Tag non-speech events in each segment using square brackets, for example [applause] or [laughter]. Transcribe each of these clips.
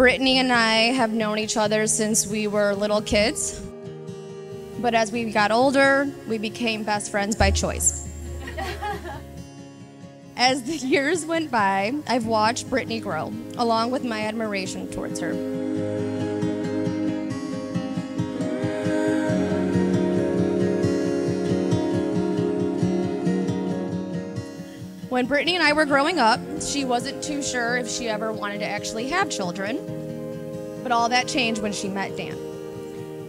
Brittni and I have known each other since we were little kids. But as we got older, we became best friends by choice. [laughs] As the years went by, I've watched Brittni grow, along with my admiration towards her. When Brittni and I were growing up, she wasn't too sure if she ever wanted to actually have children. But all that changed when she met Dan.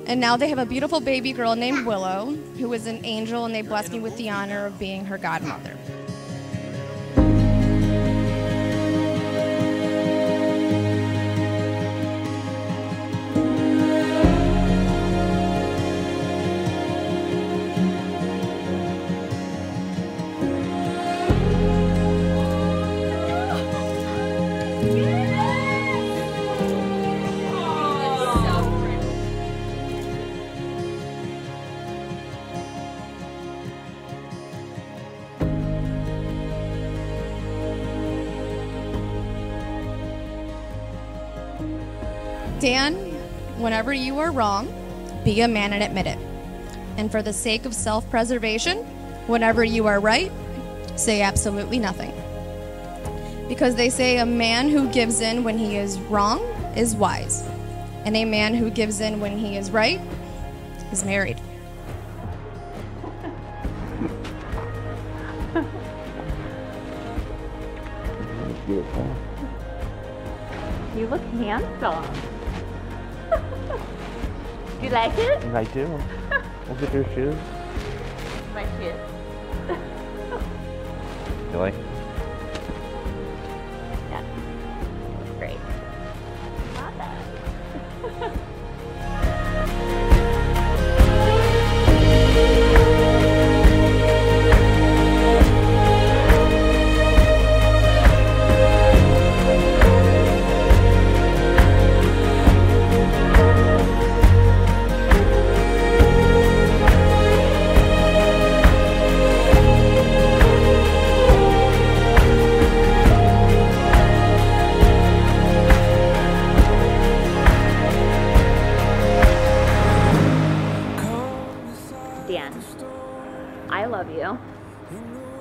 And now they have a beautiful baby girl named Willow, who is an angel, and they blessed me with the honor of being her godmother. Dan, whenever you are wrong, be a man and admit it. And for the sake of self preservation, whenever you are right, say absolutely nothing. Because they say a man who gives in when he is wrong is wise, and a man who gives in when he is right is married. [laughs] Beautiful. You look handsome. You like it? I do. Look at your shoes. [laughs] My kids. You like? Dan, I love you.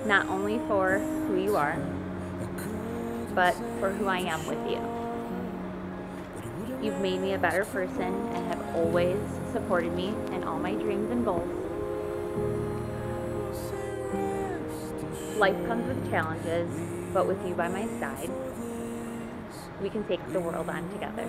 Not only for who you are, but for who I am with you. You've made me a better person and have always supported me in all my dreams and goals. Life comes with challenges, but with you by my side, we can take the world on together.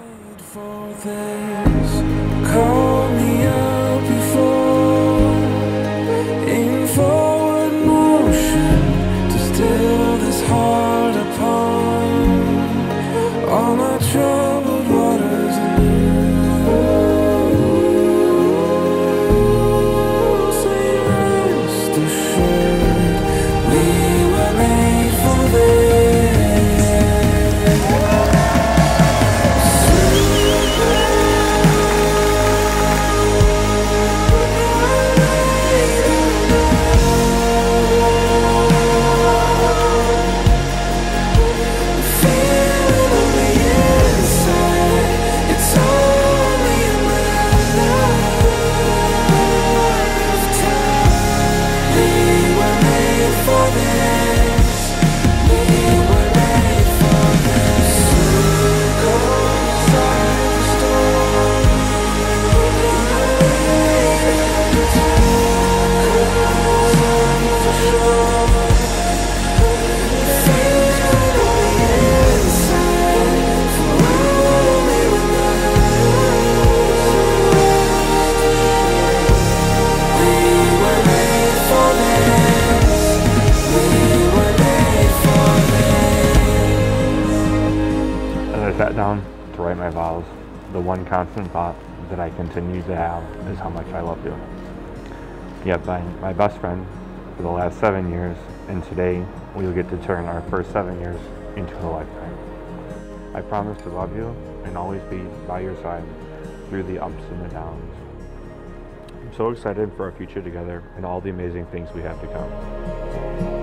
Sat down to write my vows, the one constant thought that I continue to have is how much I love you. Yet by my best friend for the last seven years, and today we will get to turn our first seven years into a lifetime. I promise to love you and always be by your side through the ups and the downs. I'm so excited for our future together and all the amazing things we have to come.